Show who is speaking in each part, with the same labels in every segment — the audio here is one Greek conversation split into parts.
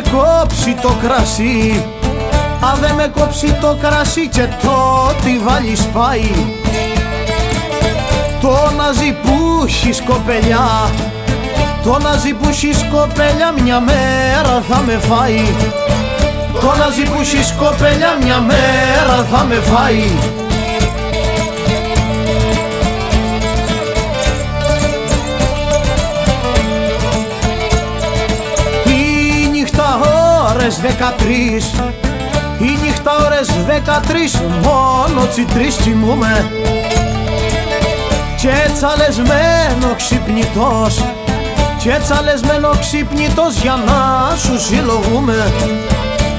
Speaker 1: κόψει το κρασί. Αν δεν με κόψει το κρασί και τότε βάλει πάει Το ναζί που έχει σκοπελιά Το ναζί που έχει σκοπελιά μια μέρα θα με φάει. Το ναζί που έχει σκοπελιά μια μέρα θα με φάει ώρες δεκατρεις Η νύχτα ώρες δεκατρεις Μόνο τσιτρις κοιμούμε. Και τσαλεσμένο ξυπνητός Και τσαλεσμένο ξυπνητός για να σου συλλογούμε.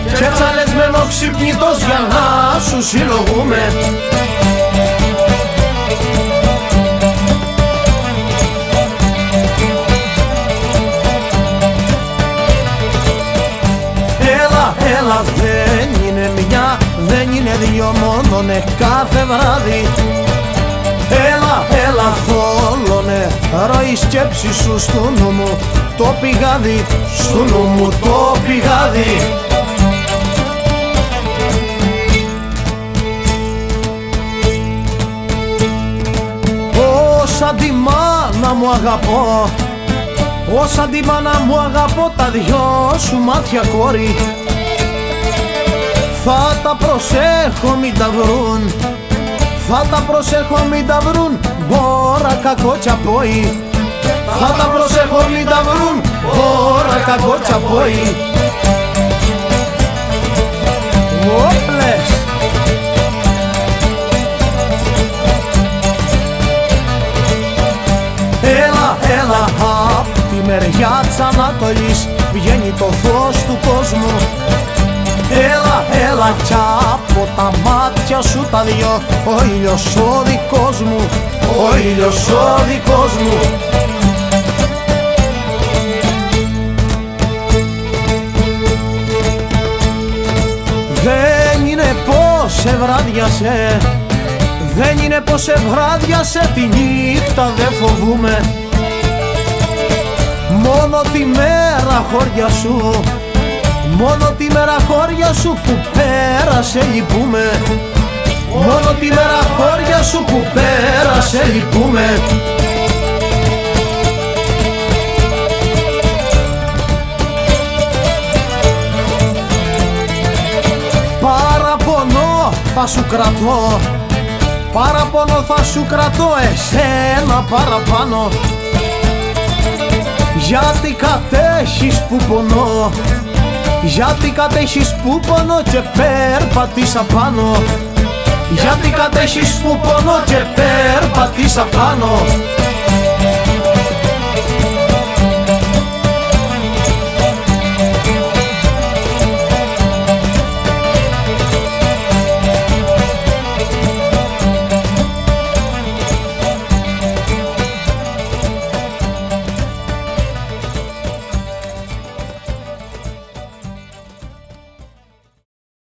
Speaker 1: Και τσαλεσμένο ξυπνητός για να σου συλλογούμε Έλα δεν είναι μια, δεν είναι δυο μόνονε κάθε βράδυ. Έλα, έλα θόλωνε, ροή σκέψη σου στο νου μου το πηγάδι, στο νου μου το πηγάδι. Όσα τη μάνα μου αγαπώ Όσα τη μάνα μου αγαπώ τα δυο σου μάτια κόρη θα τα προσέχω μην τα βρουν. Θα τα προσέχω μην τα βρουν. Μπόρα κακό τσαπόι Θα τα προσέχω μην τα βρουν. Μπόρα κακό τσαπόι Όπλες Έλα, έλα απ' τη μεριά της Ανατολής Βγαίνει το φως του κόσμου Έλα, έλα κι από τα μάτια σου τα δυο. Ο ήλιος ο δικός μου, ο ήλιος ο δικός μου. Δεν είναι πως σε βράδιασε Δεν είναι πως σε βράδιασε τη νύχτα δεν φοβούμε. Μόνο τη μέρα χώρια σου Μόνο τη μέρα χώρια σου που πέρασε λυπούμε. Μόνο τη μέρα χώρια σου που πέρασε λυπούμε. Παραπονό θα σου κρατώ. Παραπονό θα σου κρατώ εσένα παραπάνω. Γιατί κατέχεις που πονώ γιατί κατέχεις που πονώ και περπατήσα πάνω Γιατί κατέχεις που πονώ και περπατήσα πάνω